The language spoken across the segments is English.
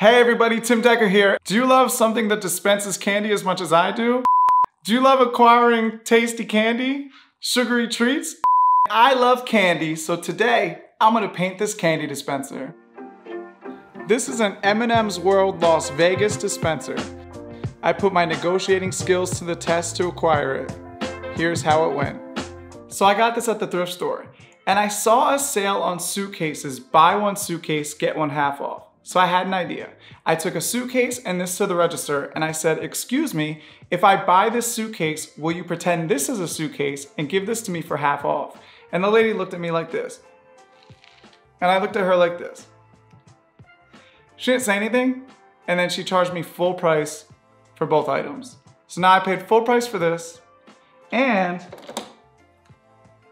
Hey everybody, Tim Decker here. Do you love something that dispenses candy as much as I do? Do you love acquiring tasty candy? Sugary treats? I love candy, so today I'm gonna paint this candy dispenser. This is an M&M's World Las Vegas dispenser. I put my negotiating skills to the test to acquire it. Here's how it went. So I got this at the thrift store, and I saw a sale on suitcases, buy one suitcase, get one half off. So I had an idea. I took a suitcase and this to the register and I said, excuse me, if I buy this suitcase, will you pretend this is a suitcase and give this to me for half off? And the lady looked at me like this. And I looked at her like this. She didn't say anything. And then she charged me full price for both items. So now I paid full price for this and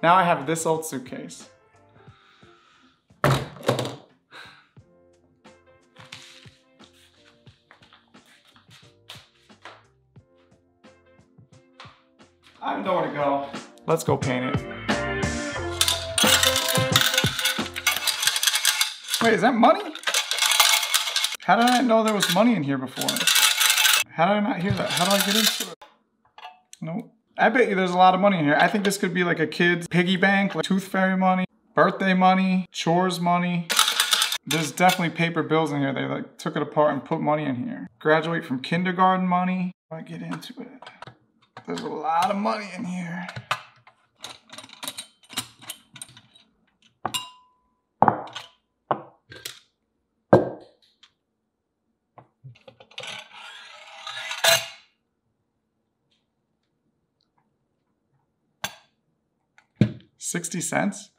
now I have this old suitcase. I have nowhere to go. Let's go paint it. Wait, is that money? How did I know there was money in here before? How did I not hear that? How do I get into it? Nope. I bet you there's a lot of money in here. I think this could be like a kid's piggy bank, like tooth fairy money, birthday money, chores money. There's definitely paper bills in here. They like took it apart and put money in here. Graduate from kindergarten money. I get into it. There's a lot of money in here. Sixty cents?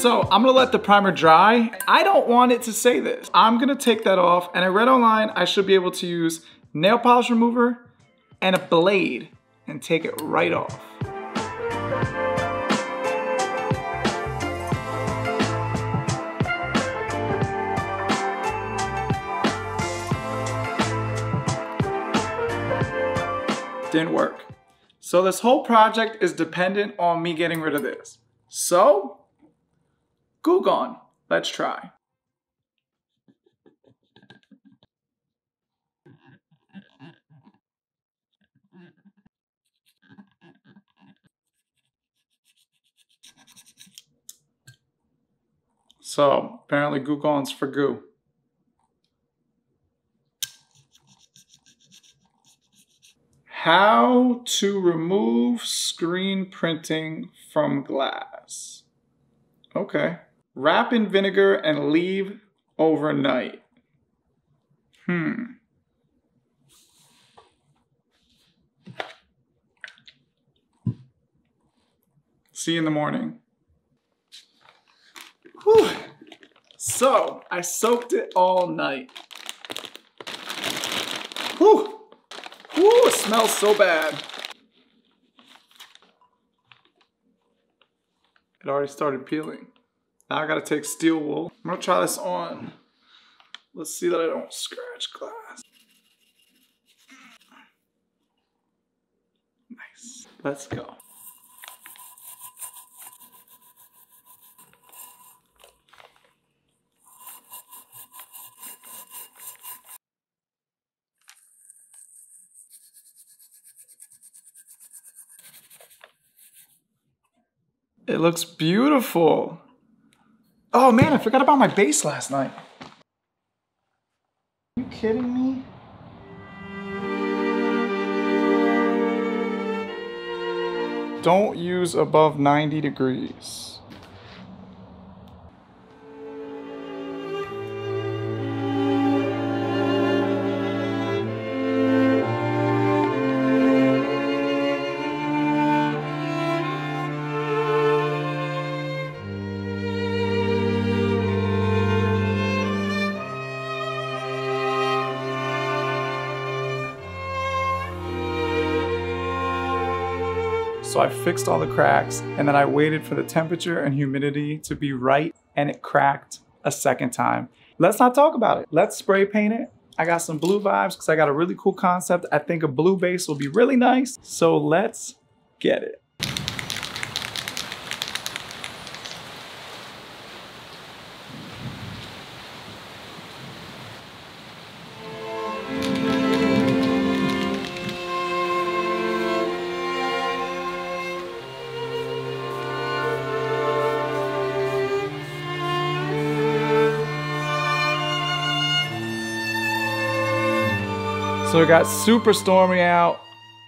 So I'm gonna let the primer dry. I don't want it to say this. I'm gonna take that off and I read online I should be able to use nail polish remover and a blade and take it right off. Didn't work. So this whole project is dependent on me getting rid of this. So Gone. Let's try. So apparently Goo Gone's for goo. How to remove screen printing from glass. Okay. Wrap in vinegar and leave overnight. Hmm. See you in the morning. Whew. So, I soaked it all night. Whew. Whew, it smells so bad. It already started peeling. Now I gotta take steel wool. I'm gonna try this on. Let's see that I don't scratch glass. Nice. Let's go. It looks beautiful. Oh man, I forgot about my base last night. Are you kidding me? Don't use above 90 degrees. So I fixed all the cracks and then I waited for the temperature and humidity to be right and it cracked a second time. let's not talk about it. Let's spray paint it. I got some blue vibes because I got a really cool concept. I think a blue base will be really nice. So let's get it. So it got super stormy out,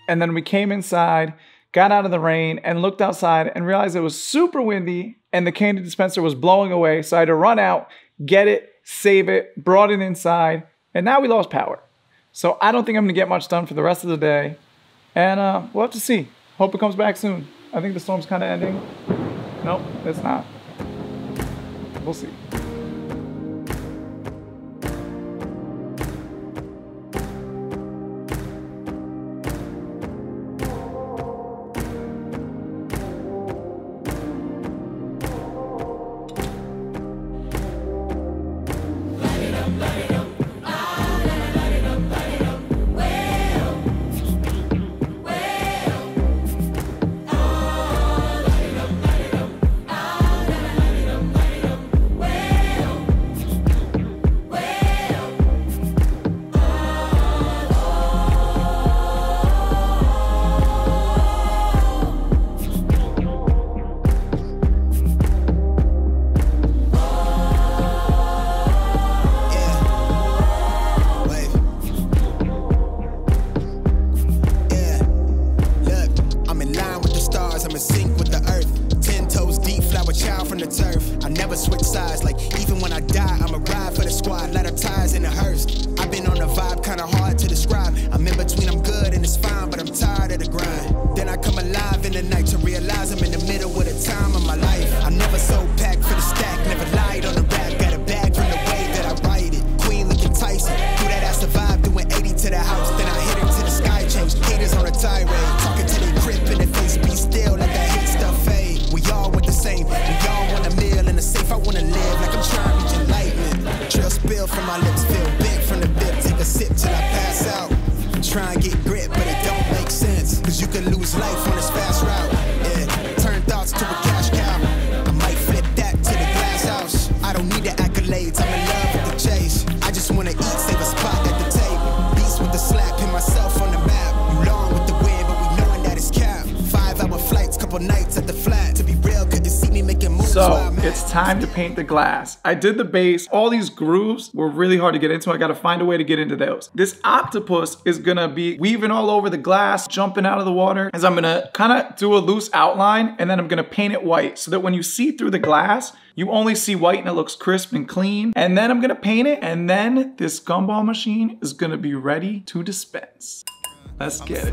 and then we came inside, got out of the rain, and looked outside and realized it was super windy and the candy dispenser was blowing away. So I had to run out, get it, save it, brought it inside, and now we lost power. So I don't think I'm gonna get much done for the rest of the day. And uh, we'll have to see. Hope it comes back soon. I think the storm's kind of ending. Nope, it's not. We'll see. So it's time to paint the glass. I did the base. All these grooves were really hard to get into. I gotta find a way to get into those. This octopus is gonna be weaving all over the glass, jumping out of the water, as I'm gonna kinda do a loose outline and then I'm gonna paint it white so that when you see through the glass, you only see white and it looks crisp and clean. And then I'm gonna paint it and then this gumball machine is gonna be ready to dispense. Let's get it.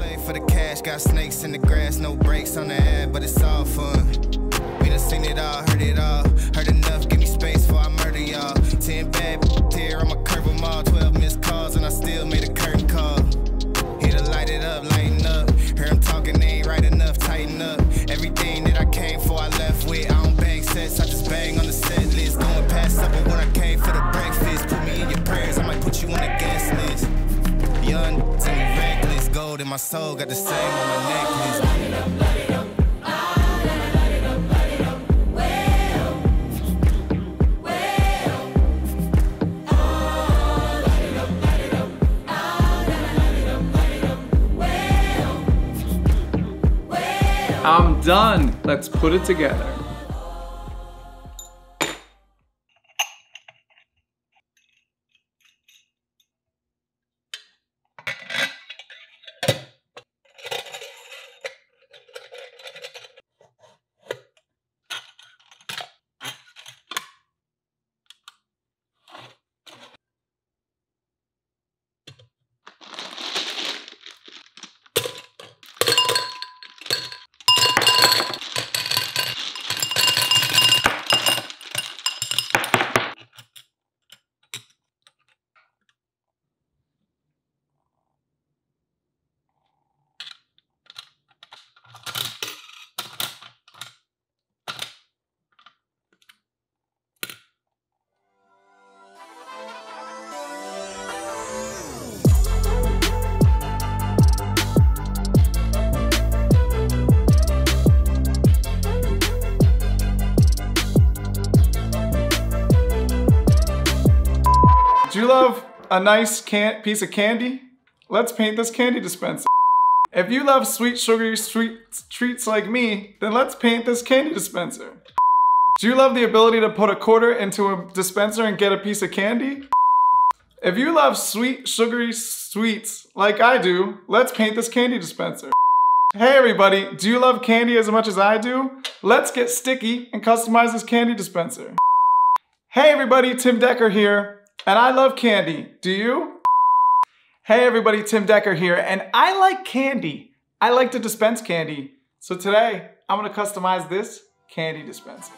Seen it all, heard it all. Heard enough, give me space before I murder y'all. Ten bad here, I'ma curve them all. Twelve missed calls, and I still made a curtain call. Here to light it up, lighten up. Hear him talking, they ain't right enough, tighten up. Everything that I came for, I left with. I don't bang sets, I just bang on the set list. Going past supper when I came for the breakfast. Put me in your prayers, I might put you on the guest list. Young, to me reckless, gold in my soul, got the same on my necklace. Done. Let's put it together. Love a nice can piece of candy? Let's paint this candy dispenser. If you love sweet sugary sweet treats like me, then let's paint this candy dispenser. Do you love the ability to put a quarter into a dispenser and get a piece of candy? If you love sweet sugary sweets like I do, let's paint this candy dispenser. Hey everybody, do you love candy as much as I do? Let's get sticky and customize this candy dispenser. Hey everybody, Tim Decker here, and I love candy. Do you? Hey everybody, Tim Decker here, and I like candy. I like to dispense candy. So today, I'm gonna customize this candy dispenser.